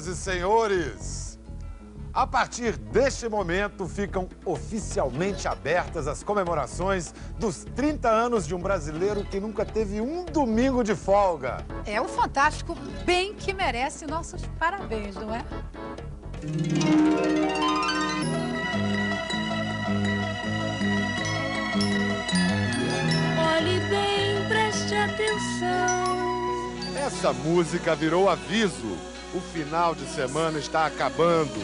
Senhoras e senhores, a partir deste momento ficam oficialmente abertas as comemorações dos 30 anos de um brasileiro que nunca teve um domingo de folga. É o Fantástico bem que merece nossos parabéns, não é? Olhe bem, preste atenção. Essa música virou aviso. O final de semana está acabando.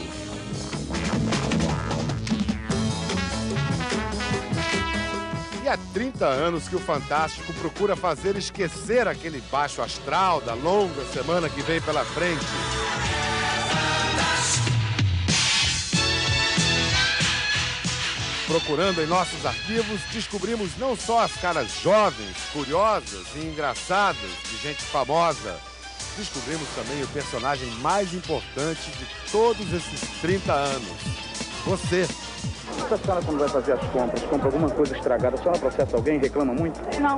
E há 30 anos que o Fantástico procura fazer esquecer aquele baixo astral da longa semana que vem pela frente. Procurando em nossos arquivos, descobrimos não só as caras jovens, curiosas e engraçadas de gente famosa, descobrimos também o personagem mais importante de todos esses 30 anos. Você. A senhora, quando vai fazer as compras, compra alguma coisa estragada, a senhora processa alguém e reclama muito? Não.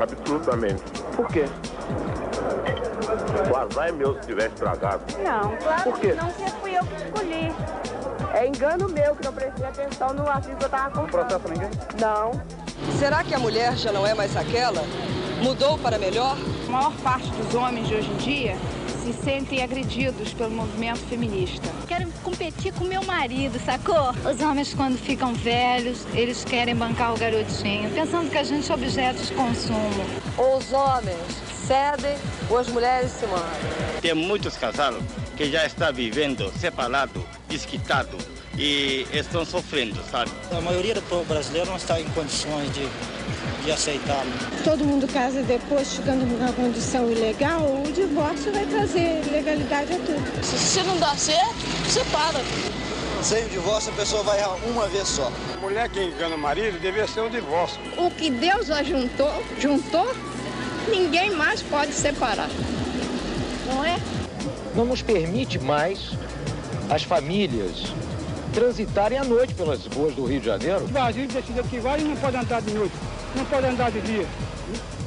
Absolutamente. Por quê? O azar é meu se tiver estragado. Não, claro Por quê? que não, porque fui eu que escolhi. É engano meu que não prestei atenção no artigo que eu tava Não comprando. processa ninguém? Não. Será que a mulher já não é mais aquela? Mudou para melhor? A maior parte dos homens de hoje em dia se sentem agredidos pelo movimento feminista. Quero competir com meu marido, sacou? Os homens, quando ficam velhos, eles querem bancar o garotinho, pensando que a gente é objeto de consumo. Os homens cedem ou as mulheres se mandam? Tem muitos casais que já estão vivendo separado, desquitado e estão sofrendo, sabe? A maioria do povo brasileiro não está em condições de, de aceitá-lo. todo mundo casa depois, chegando numa condição ilegal, o divórcio vai trazer legalidade a tudo. Se, se não dá certo, separa. Sem o divórcio, a pessoa vai errar uma vez só. Mulher que engana o marido devia ser um divórcio. O que Deus ajuntou, juntou, ninguém mais pode separar. Não é? não nos permite mais as famílias transitarem à noite pelas ruas do Rio de Janeiro. Brasil decide que vai e não pode andar de noite, não pode andar de dia.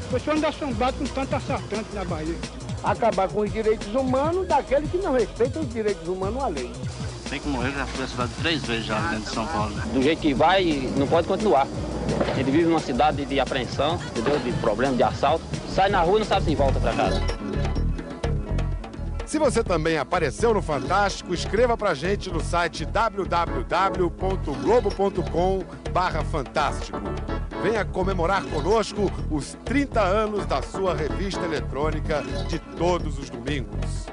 A pessoa anda assombrado com tanto assaltante na Bahia. Acabar com os direitos humanos daquele que não respeita os direitos humanos à lei. Tem que morrer, já foi cidade três vezes já dentro de São Paulo. Do jeito que vai, não pode continuar. Ele vive numa cidade de apreensão, entendeu? De problema, de assalto. Sai na rua e não sabe se volta para casa. Se você também apareceu no Fantástico, escreva pra gente no site www.globo.com/fantástico. Venha comemorar conosco os 30 anos da sua revista eletrônica de todos os domingos.